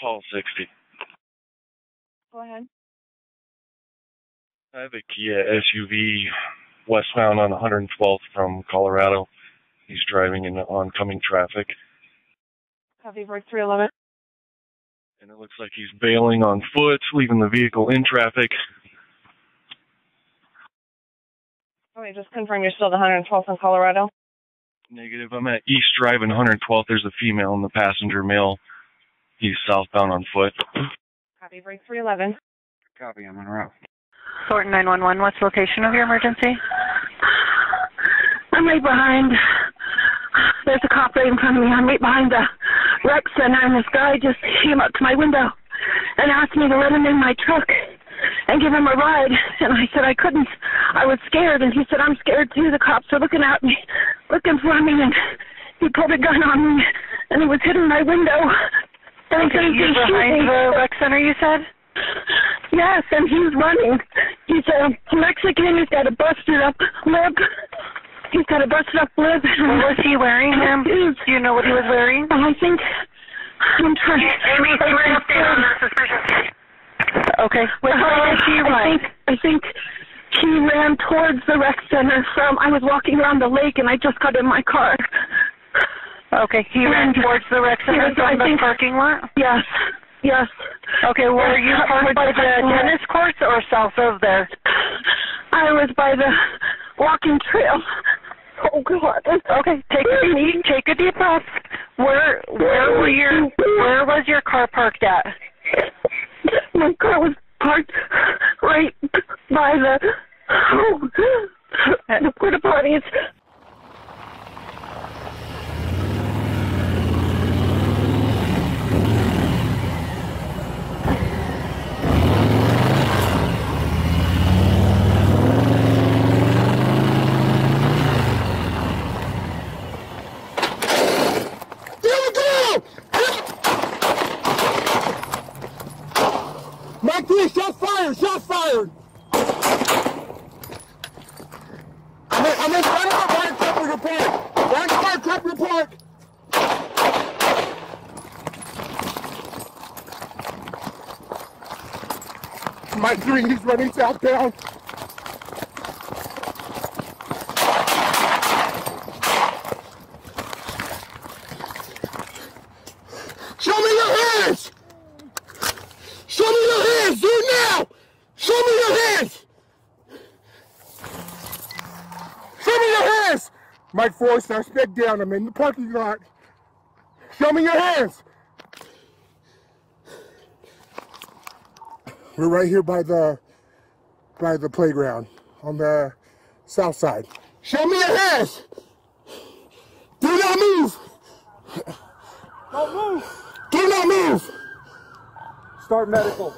Paul 60. Go ahead. I have a Kia SUV westbound on 112th from Colorado. He's driving in oncoming traffic, Copy for 311. and it looks like he's bailing on foot, leaving the vehicle in traffic. Okay, just confirm you're still the 112th in Colorado. Negative. I'm at East Drive and 112th. There's a female in the passenger male. He's southbound on foot. Copy for 311. Copy. I'm en route. Thornton 911, what's the location of your emergency? I'm right behind. There's a cop right in front of me. I'm right behind the rec center, and this guy just came up to my window and asked me to let him in my truck and give him a ride. And I said I couldn't. I was scared, and he said I'm scared too. The cops are looking at me, looking for me, and he pulled a gun on me, and he was hitting my window. And he he's behind the rec center, you said? Yes, and he's running. He's a Mexican. He's got a busted up lip. He's got a busted up lip. What was he wearing, ma'am? Do you know what he was wearing? I think I'm trying. Amy, I we're think- update on the suspicion. Okay. Way Uh, did he run? I think I think he ran towards the rec center from. I was walking around the lake and I just got in my car. Okay, he ran towards the rec center Yes, I the think- parking lot? Yes, yes. Okay, were you parked by the tennis courts or south of there? I was by the walking trail. Oh God. Okay, take a deep, take a deep breath. Where where were your where was your car parked at? My car was parked right by the oh, the porta potties. There we go! Mike 3, shot fired! Shot fired! I'm in, I'm in front of a Brian Carpenter Park! Brian Carpenter Park! Mike 3, he's running southbound. Show me your hands! Show me your hands! Do it now! Show me your hands! Show me your hands! Mike Forrest, I spec down. I'm in the parking lot. Show me your hands! We're right here by the by the playground on the south side. Show me your hands! Do not move! Don't move. Do not move! Start medical.